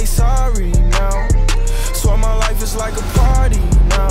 say sorry now. So my life is like a party now.